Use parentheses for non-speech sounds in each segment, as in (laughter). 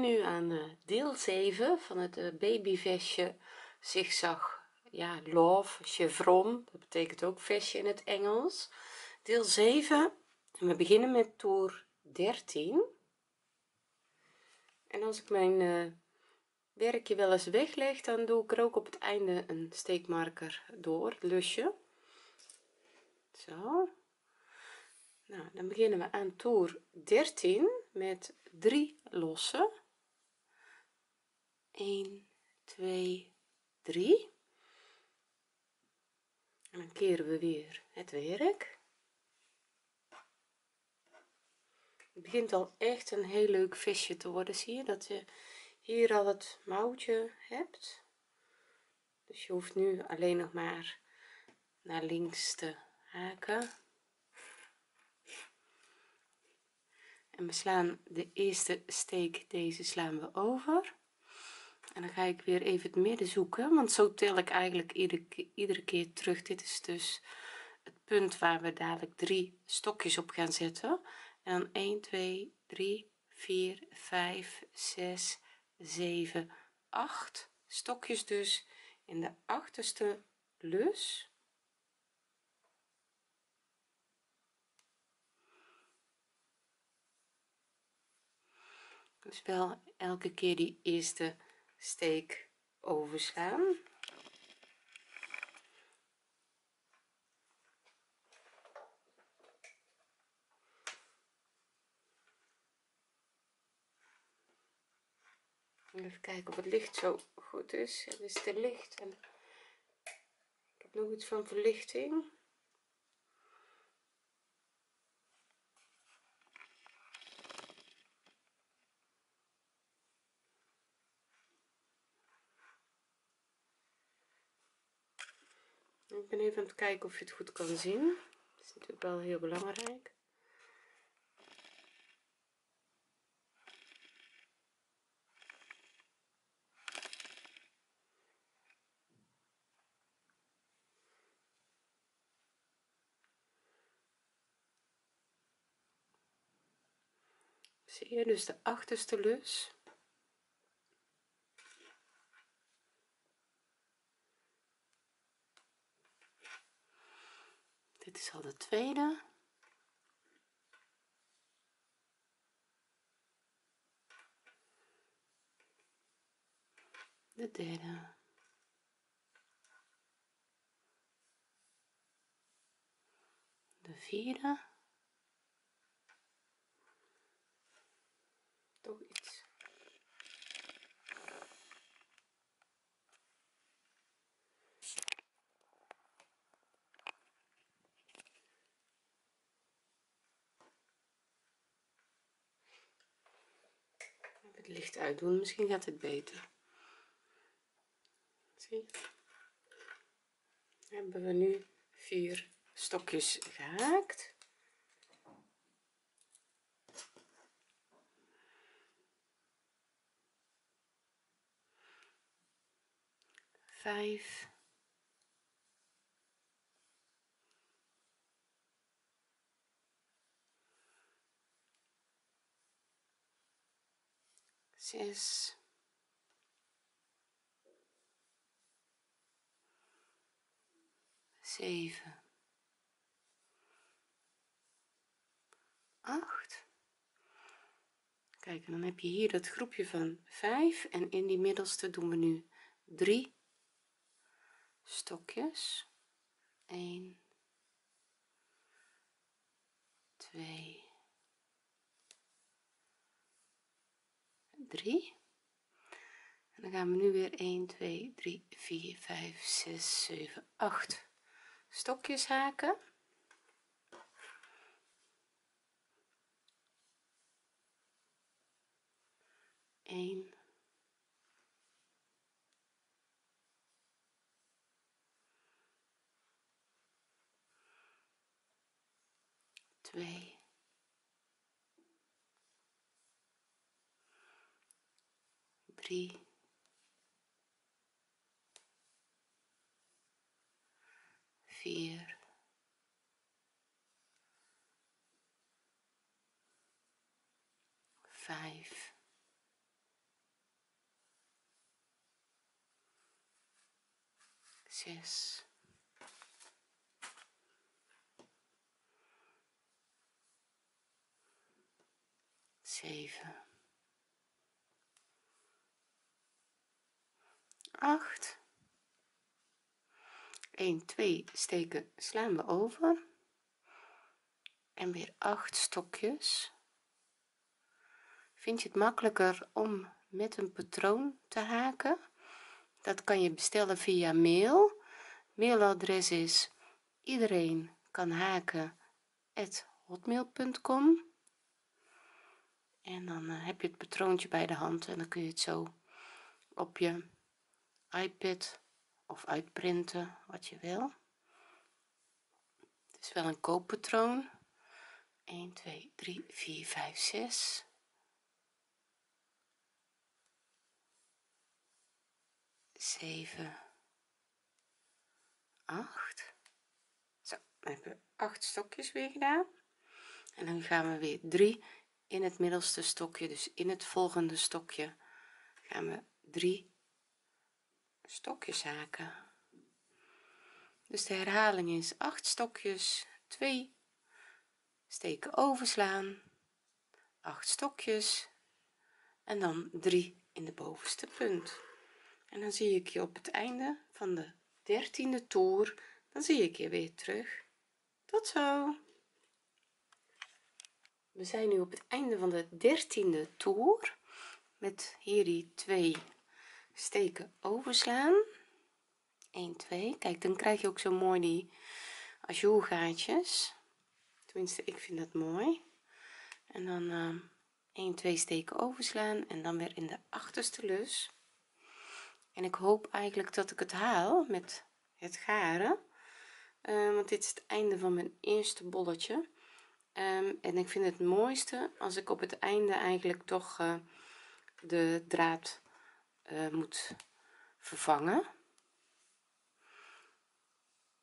nu aan eh, deel 7 van het uh, babyvestje zigzag ja love chevron. Dat betekent ook vestje in het Engels. Deel 7 en we beginnen met toer 13 en als ik mijn uh, werkje wel eens wegleg dan doe ik er ook op het einde een steekmarker door lusje. Zo. Nou dan beginnen we aan toer 13 met 3 lossen 1 2 3 en dan keren we weer het werk. Het begint al echt een heel leuk visje te worden zie je dat je hier al het mouwtje hebt. Dus je hoeft nu alleen nog maar naar links te haken. En we slaan de eerste steek deze slaan we over en dan ga ik weer even het midden zoeken want zo tel ik eigenlijk iedere, keer terug. Dit is dus het punt waar we dadelijk drie stokjes op gaan zetten. En dan 1 2 3 4 5 6 7 8 stokjes dus in de achterste lus. Dus wel elke keer die eerste steek overslaan. Even kijken of het licht zo goed is. Het is te licht en ik heb nog iets van verlichting ik ben even aan het kijken of je het goed kan zien. Dat is natuurlijk wel heel belangrijk. Zie je dus de achterste lus dit is al de tweede. De derde. De vierde toch iets het uitdoen misschien gaat het beter. Zie hebben we nu vier stokjes gehaakt vijf zes zeven. Acht. Kijk en dan heb je hier dat groepje van 5 en in die middelste doen we nu 3 stokjes. 1 2 3 en dan gaan we nu weer 1 2 3 4 5 6 7 8 stokjes haken. Eén, twee drie, vier, vijf. Zes. Zeven. Acht. 1 2 steken slaan we over. En weer 8 stokjes. Vind je het makkelijker om met een patroon te haken? Dat kan je bestellen via mail. Mailadres is iedereen kan haken hotmail.com en dan uh, heb je het patroontje bij de hand en dan kun je het zo op je iPad of uitprinten wat je wil. Het is wel een kooppatroon. 1 2 3 4 5 6 7 8 zo dan hebben we 8 stokjes weer gedaan. En dan gaan we weer 3 in het middelste stokje dus in het volgende stokje gaan we 3 stokjes haken dus de herhaling is 8 stokjes 2 steken overslaan 8 stokjes en dan 3 in de bovenste punt. En dan zie ik je op het einde van de dertiende toer dan zie ik je weer terug. Tot zo! We zijn nu op het einde van de dertiende toer met hier die twee steken overslaan. 1 2 kijk dan krijg je ook zo mooi die gaatjes tenminste ik vind dat mooi. En dan uh, 1 2 steken overslaan en dan weer in de achterste lus. En ik hoop eigenlijk dat ik het haal met het garen. Uh, want dit is het einde van mijn eerste bolletje. Um, en ik vind het mooiste als ik op het einde eigenlijk toch uh, de draad uh, moet vervangen.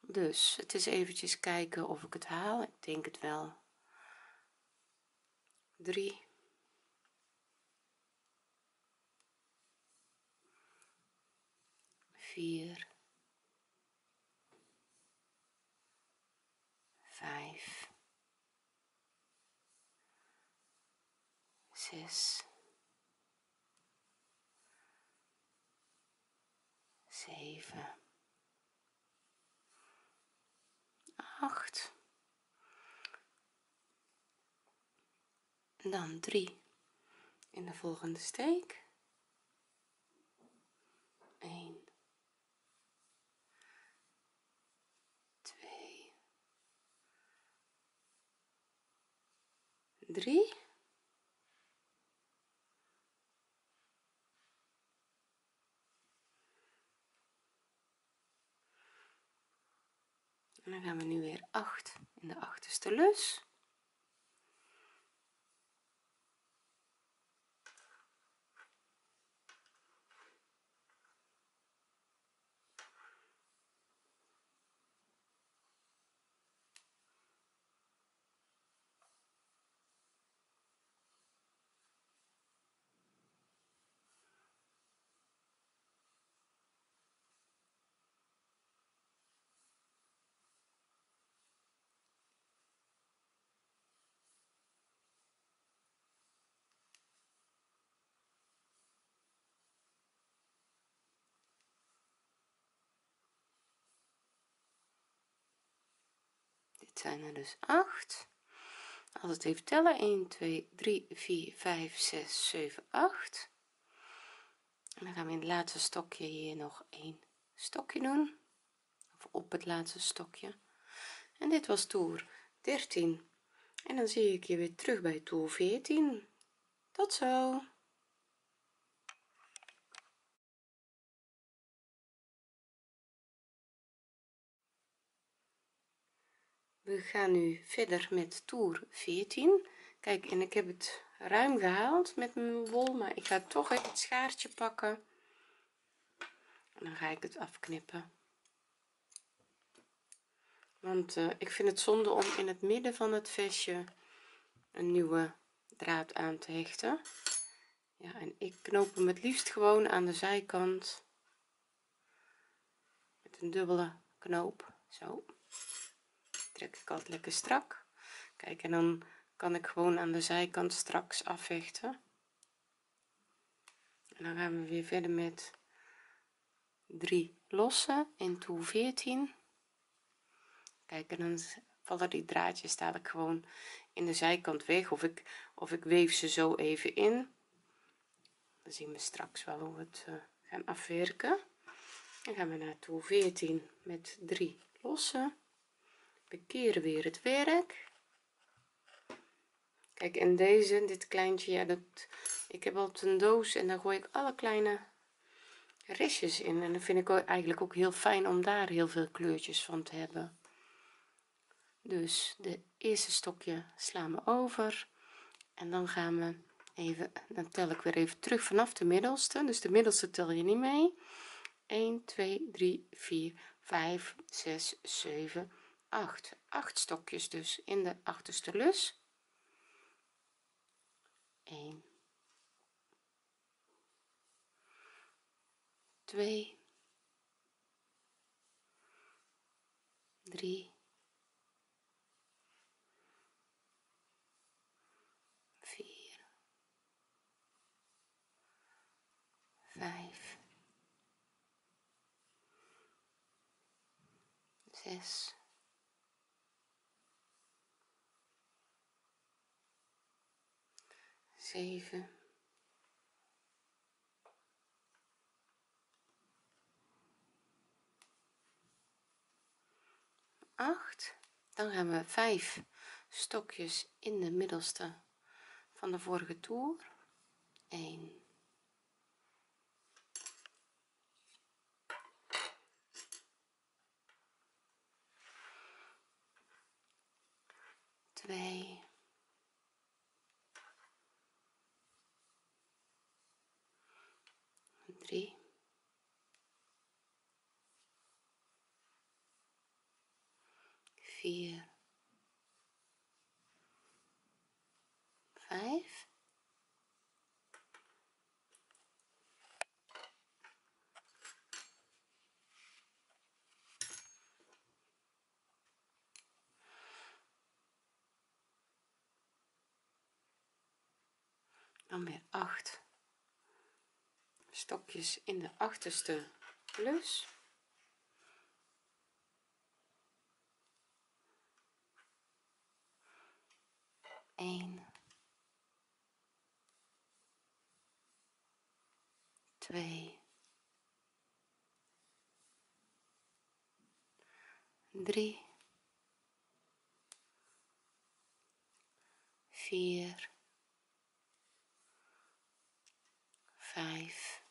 Dus het is eventjes kijken of ik het haal. Ik denk het wel. 3 4 5 6 7 8 en dan 3 in de volgende steek. 1 2 3 en dan gaan we nu weer 8 in de achterste lus zijn er dus 8 als het even tellen. 1 2 3 4 5 6 7 8 en dan gaan we in het laatste stokje hier nog een stokje doen. Of op het laatste stokje. En dit was toer 13 en dan zie ik je weer terug bij toer 14 tot zo we gaan nu verder met toer 14 kijk en ik heb het ruim gehaald met mijn wol maar ik ga toch even het schaartje pakken. En dan ga ik het afknippen. Want uh, ik vind het zonde om in het midden van het vestje een nieuwe draad aan te hechten. Ja en ik knoop hem het liefst gewoon aan de zijkant met een dubbele knoop. Zo trek ik altijd lekker strak. Kijk en dan kan ik gewoon aan de zijkant straks afvechten. En dan gaan we weer verder met 3 lossen in toer 14 kijk en dan vallen die draadjes dadelijk gewoon in de zijkant weg of ik of ik weef ze zo even in. Dan zien we straks wel hoe we het uh, gaan afwerken. Dan gaan we naar toer 14 met 3 lossen we keren weer het werk. Kijk en deze dit kleintje ja dat ik heb altijd een doos en dan gooi ik alle kleine restjes in. En dan vind ik eigenlijk ook heel fijn om daar heel veel kleurtjes van te hebben. Dus de eerste stokje slaan we over. En dan gaan we even dan tel ik weer even terug vanaf de middelste. Dus de middelste tel je niet mee. 1 2 3 4 5 6 7 8 8 stokjes dus in de achterste lus. 1 2 3 4 5 6 7 8 dan gaan we 5 stokjes in de middelste van de vorige toer. 1 2 3 4 5 dan weer 8 stokjes in de achterste plus één twee. Drie. Vier. Vijf.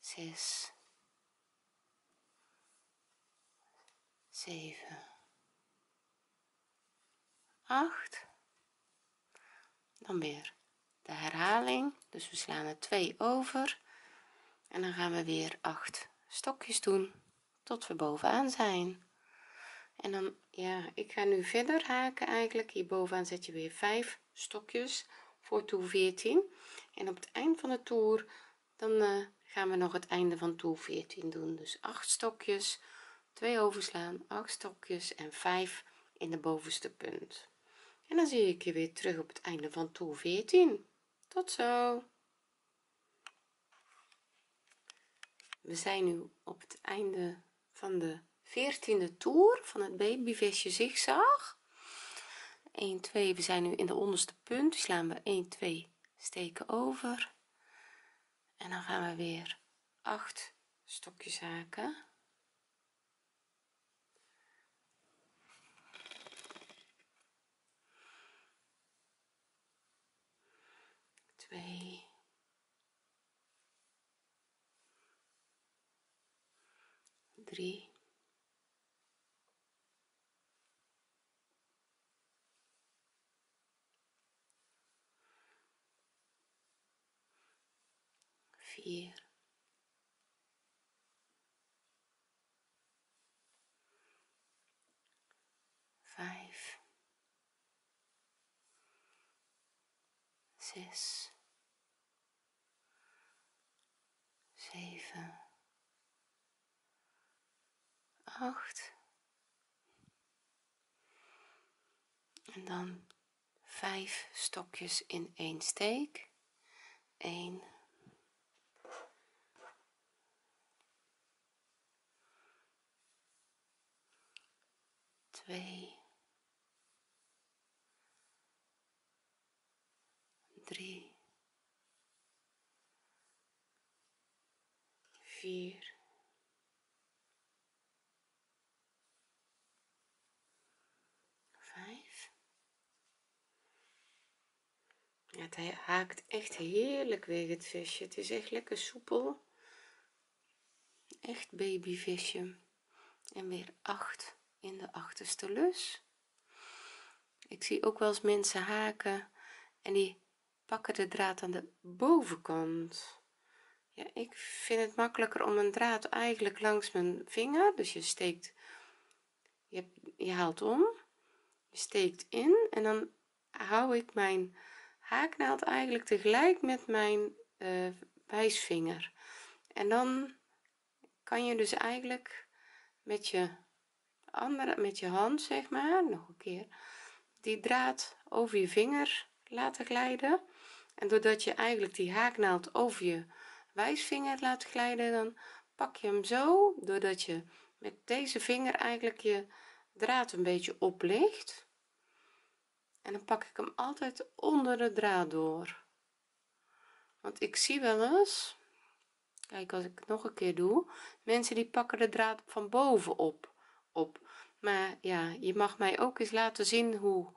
Zes, zeven, acht. Dan weer de herhaling. Dus we slaan er twee over. En dan gaan we weer acht stokjes doen tot we bovenaan zijn. En dan, ja, ik ga nu verder haken eigenlijk. Hier bovenaan zet je weer vijf stokjes voor toer 14. En op het eind van de toer dan uh, gaan we nog het einde van toer 14 doen dus 8 stokjes 2 overslaan 8 stokjes en 5 in de bovenste punt en dan zie ik je weer terug op het einde van toer 14 tot zo. We zijn nu op het einde van de 14e toer van het babyvestje zigzag. 1 2 we zijn nu in de onderste punt. Slaan we 1 2 steken over. En dan gaan we weer 8 stokjes haken twee. Drie. Vier. Vijf. Zes zeven, acht. En dan vijf stokjes in één steek. 1 2 3 4 5 ja, het haakt echt heerlijk weg het visje. Het is echt lekker soepel. Echt babyvisje. En weer 8 in de achterste lus. Ik zie ook wel eens mensen haken en die pakken de draad aan de bovenkant ja ik vind het makkelijker om een draad eigenlijk langs mijn vinger. Dus je steekt je, je haalt om je steekt in en dan hou ik mijn haaknaald eigenlijk tegelijk met mijn uh, wijsvinger. En dan kan je dus eigenlijk met je andere met je hand zeg maar nog een keer die draad over je vinger laten glijden. En doordat je eigenlijk die haaknaald over je wijsvinger laat glijden dan pak je hem zo doordat je met deze vinger eigenlijk je draad een beetje oplicht. En dan pak ik hem altijd onder de draad door. Want ik zie wel eens kijk als ik het nog een keer doe mensen die pakken de draad van boven op op. Maar ja je mag mij ook eens laten zien hoe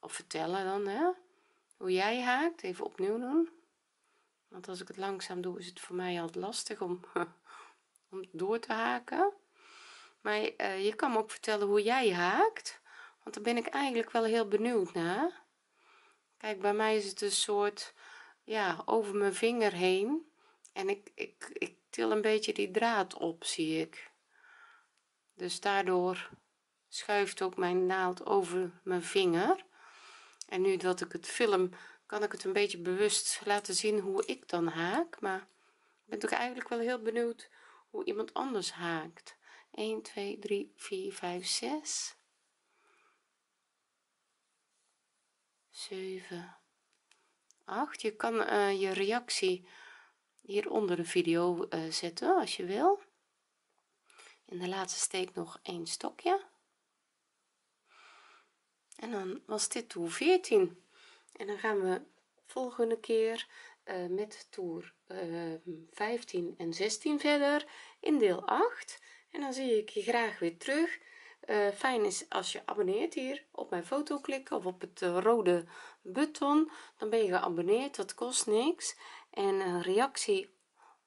of vertellen dan hè hoe jij haakt even opnieuw doen want als ik het langzaam doe is het voor mij altijd lastig om (laughs) om door te haken. Maar uh, je kan me ook vertellen hoe jij haakt want daar ben ik eigenlijk wel heel benieuwd naar. Kijk bij mij is het een soort ja over mijn vinger heen en ik, ik, ik til een beetje die draad op zie ik. Dus daardoor schuift ook mijn naald over mijn vinger. En nu dat ik het film kan ik het een beetje bewust laten zien hoe ik dan haak maar ik ben toch eigenlijk wel heel benieuwd hoe iemand anders haakt. 1 2 3 4 5 6 7 8 je kan uh, je reactie hier onder de video uh, zetten als je wil. In de laatste steek nog een stokje. En dan was dit toer 14 en dan gaan we volgende keer uh, met toer uh, ehm, 15 en 16 verder in deel 8 en dan zie ik je graag weer terug. Uh, fijn is als je abonneert hier. Op mijn foto klikken of op het uh, rode button. Dan ben je geabonneerd dat kost niks. En een reactie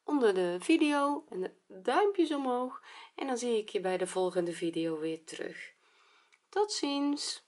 onder de video en de duimpjes omhoog. En dan zie ik je bij de volgende video weer terug. Tot ziens